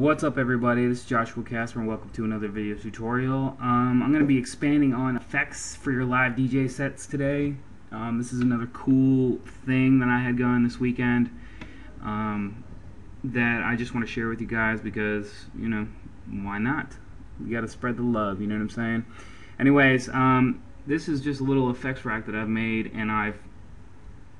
What's up everybody, this is Joshua Casper and welcome to another video tutorial. Um, I'm going to be expanding on effects for your live DJ sets today. Um, this is another cool thing that I had going this weekend um, that I just want to share with you guys because, you know, why not? We got to spread the love, you know what I'm saying? Anyways, um, this is just a little effects rack that I've made and I've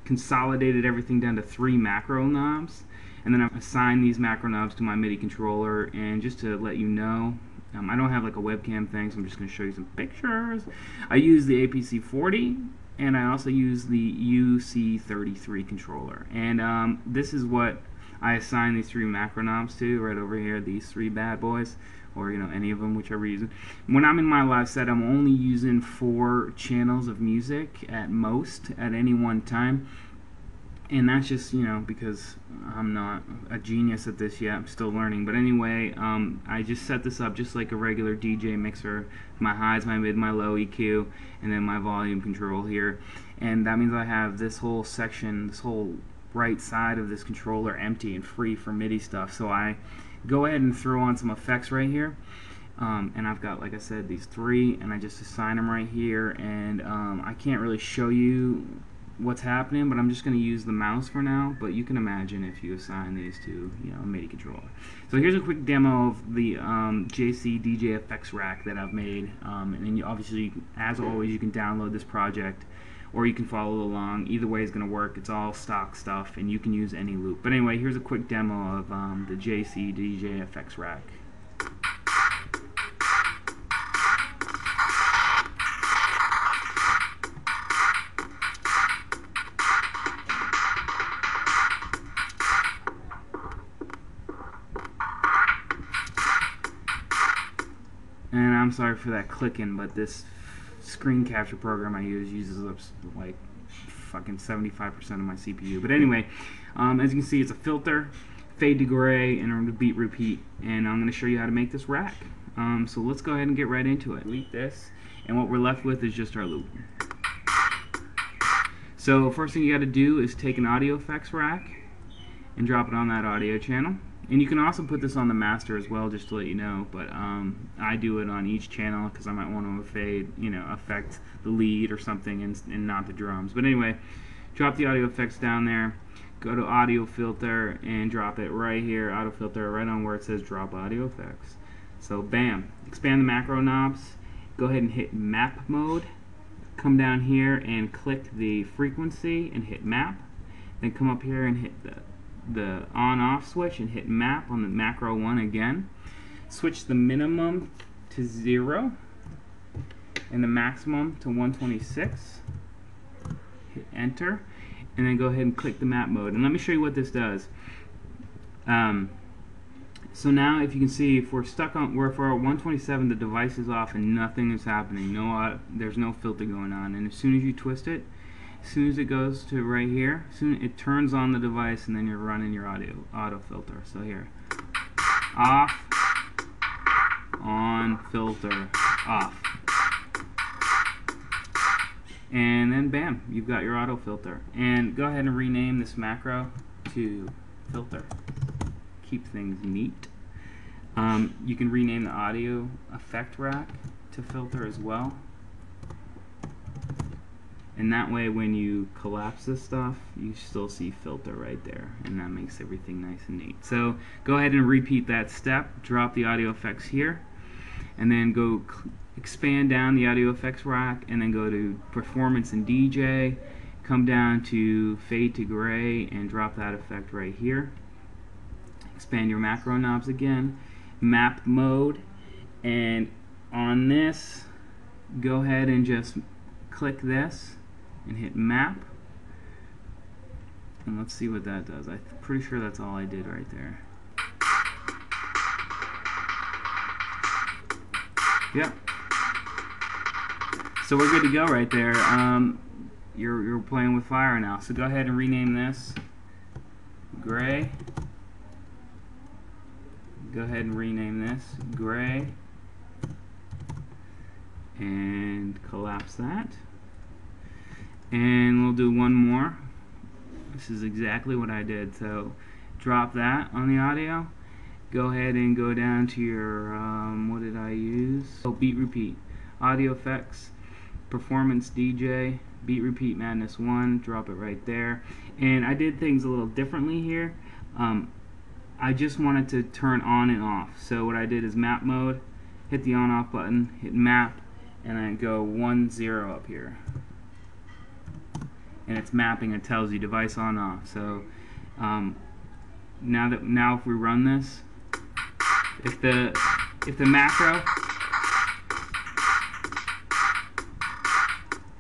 consolidated everything down to three macro knobs and then I've assigned these macro knobs to my MIDI controller and just to let you know um, I don't have like a webcam thing so I'm just going to show you some pictures. I use the APC40 and I also use the UC33 controller. And um, this is what I assign these three macro knobs to right over here these three bad boys or you know any of them whichever you use when I'm in my live set I'm only using four channels of music at most at any one time and that's just you know because I'm not a genius at this yet I'm still learning. But anyway um, I just set this up just like a regular DJ mixer. My highs my mid my low EQ and then my volume control here. And that means I have this whole section this whole right side of this controller empty and free for MIDI stuff. So I go ahead and throw on some effects right here. Um, and I've got like I said these three and I just assign them right here. And um, I can't really show you what's happening, but I'm just going to use the mouse for now, but you can imagine if you assign these to, you know, a MIDI controller. So here's a quick demo of the um, JC DJ Effects Rack that I've made, um, and then you obviously, as always, you can download this project, or you can follow along. Either way is going to work. It's all stock stuff, and you can use any loop. But anyway, here's a quick demo of um, the JC DJ Effects Rack. And I'm sorry for that clicking, but this screen capture program I use uses up like fucking 75% of my CPU. But anyway, um, as you can see, it's a filter, fade to gray, and a beat repeat. And I'm going to show you how to make this rack. Um, so let's go ahead and get right into it. Delete this, and what we're left with is just our loop. So first thing you got to do is take an audio effects rack and drop it on that audio channel. And you can also put this on the master as well, just to let you know. But um, I do it on each channel because I might want to fade, you know, affect the lead or something, and, and not the drums. But anyway, drop the audio effects down there. Go to auto filter and drop it right here, auto filter, right on where it says drop audio effects. So bam, expand the macro knobs. Go ahead and hit map mode. Come down here and click the frequency and hit map. Then come up here and hit the the on off switch and hit map on the macro one again. Switch the minimum to 0 and the maximum to 126 hit enter and then go ahead and click the map mode. And let me show you what this does. Um, so now if you can see if we're stuck on we're for 127 the device is off and nothing is happening. No uh, there's no filter going on. And as soon as you twist it as soon as it goes to right here, soon it turns on the device and then you're running your audio auto filter. So here, off, on, filter, off. And then bam, you've got your auto filter. And go ahead and rename this macro to filter. Keep things neat. Um, you can rename the audio effect rack to filter as well and that way when you collapse this stuff you still see filter right there and that makes everything nice and neat. So go ahead and repeat that step. Drop the audio effects here and then go expand down the audio effects rack and then go to performance and DJ come down to fade to gray and drop that effect right here. Expand your macro knobs again. Map mode. And on this go ahead and just click this and hit map. And let's see what that does. I'm pretty sure that's all I did right there. Yep. So we're good to go right there. Um, you're, you're playing with fire now. So go ahead and rename this. Gray. Go ahead and rename this. Gray. And collapse that and we'll do one more this is exactly what I did so drop that on the audio go ahead and go down to your, um, what did I use? Oh, beat repeat. Audio effects, performance DJ, beat repeat madness 1, drop it right there. And I did things a little differently here. Um, I just wanted to turn on and off. So what I did is map mode, hit the on off button, hit map, and I go 1 0 up here. And it's mapping, it tells you device on off. So um, now that now if we run this, if the if the macro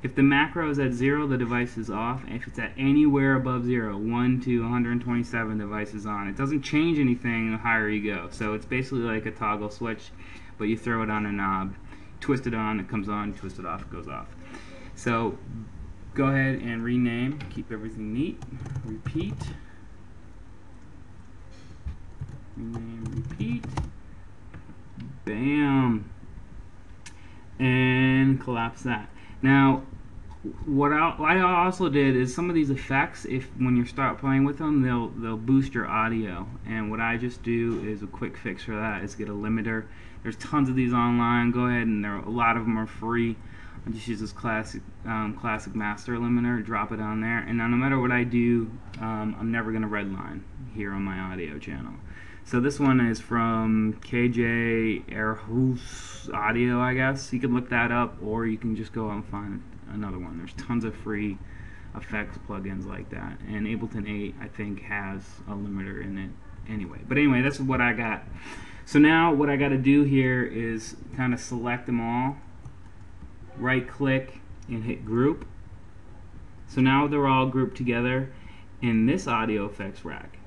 if the macro is at zero, the device is off. If it's at anywhere above zero, 1 to 127, device is on. It doesn't change anything the higher you go. So it's basically like a toggle switch, but you throw it on a knob, twist it on, it comes on, twist it off, it goes off. So go ahead and rename, keep everything neat, repeat, rename, repeat, bam, and collapse that. Now, what I, what I also did is some of these effects, if when you start playing with them, they'll they'll boost your audio. And what I just do is a quick fix for that is get a limiter. There's tons of these online. Go ahead and there a lot of them are free. I just use this classic um, classic master limiter, drop it on there, and now no matter what I do, um, I'm never gonna redline here on my audio channel. So this one is from Kjaerhus Audio, I guess. You can look that up, or you can just go out and find another one. There's tons of free effects plugins like that, and Ableton 8 I think has a limiter in it anyway. But anyway, that's what I got. So now what I got to do here is kind of select them all, right click and hit group. So now they're all grouped together in this audio effects rack.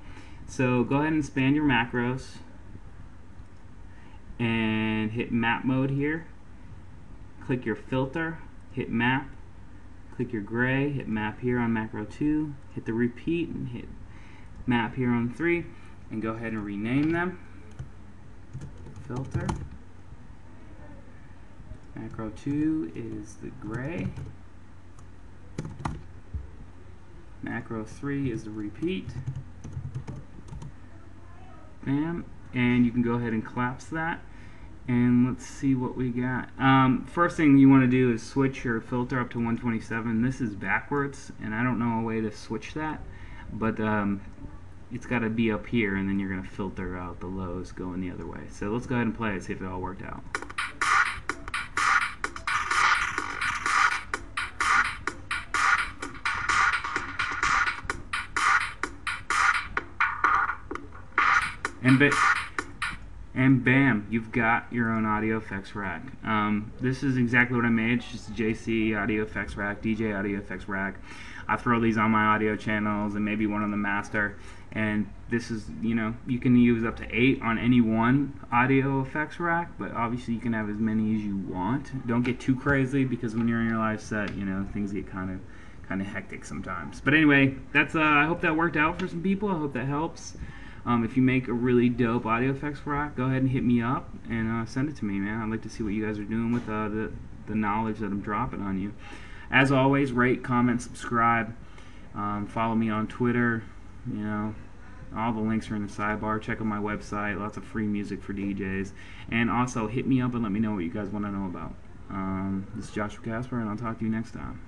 So go ahead and expand your macros and hit map mode here. Click your filter, hit map, click your gray, hit map here on macro 2, hit the repeat and hit map here on 3 and go ahead and rename them. Filter. Macro 2 is the gray. Macro 3 is the repeat. Bam. And you can go ahead and collapse that. And let's see what we got. Um, first thing you want to do is switch your filter up to 127. This is backwards, and I don't know a way to switch that. But um, it's got to be up here, and then you're going to filter out the lows going the other way. So let's go ahead and play it, see if it all worked out. And but and bam, you've got your own audio effects rack. Um, this is exactly what I made. It's just a JC audio effects rack, DJ audio effects rack. I throw these on my audio channels and maybe one on the master. And this is, you know, you can use up to eight on any one audio effects rack, but obviously you can have as many as you want. Don't get too crazy because when you're in your live set, you know, things get kind of kind of hectic sometimes. But anyway, that's uh, I hope that worked out for some people. I hope that helps. Um, if you make a really dope audio effects rack, go ahead and hit me up and uh, send it to me, man. I'd like to see what you guys are doing with uh, the, the knowledge that I'm dropping on you. As always, rate, comment, subscribe. Um, follow me on Twitter. You know, all the links are in the sidebar. Check out my website. Lots of free music for DJs. And also, hit me up and let me know what you guys want to know about. Um, this is Joshua Casper, and I'll talk to you next time.